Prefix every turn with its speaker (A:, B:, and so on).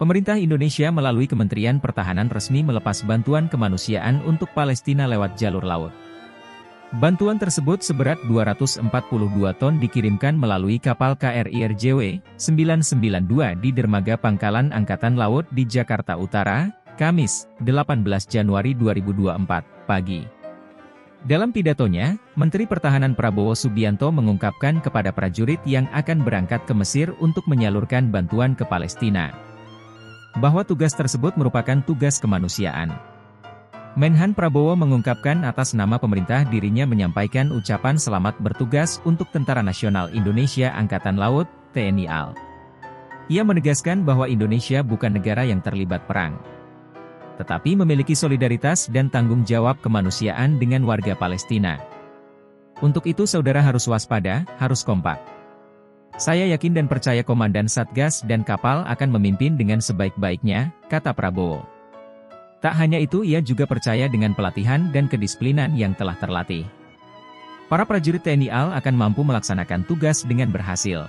A: Pemerintah Indonesia melalui Kementerian Pertahanan resmi melepas bantuan kemanusiaan untuk Palestina lewat jalur laut. Bantuan tersebut seberat 242 ton dikirimkan melalui kapal KRI RJW 992 di Dermaga Pangkalan Angkatan Laut di Jakarta Utara, Kamis, 18 Januari 2024, pagi. Dalam pidatonya, Menteri Pertahanan Prabowo Subianto mengungkapkan kepada prajurit yang akan berangkat ke Mesir untuk menyalurkan bantuan ke Palestina. Bahwa tugas tersebut merupakan tugas kemanusiaan. Menhan Prabowo mengungkapkan atas nama pemerintah dirinya menyampaikan ucapan selamat bertugas untuk Tentara Nasional Indonesia Angkatan Laut, TNI AL. Ia menegaskan bahwa Indonesia bukan negara yang terlibat perang. Tetapi memiliki solidaritas dan tanggung jawab kemanusiaan dengan warga Palestina. Untuk itu saudara harus waspada, harus kompak. Saya yakin dan percaya Komandan Satgas dan kapal akan memimpin dengan sebaik-baiknya, kata Prabowo. Tak hanya itu ia juga percaya dengan pelatihan dan kedisiplinan yang telah terlatih. Para prajurit TNI AL akan mampu melaksanakan tugas dengan berhasil.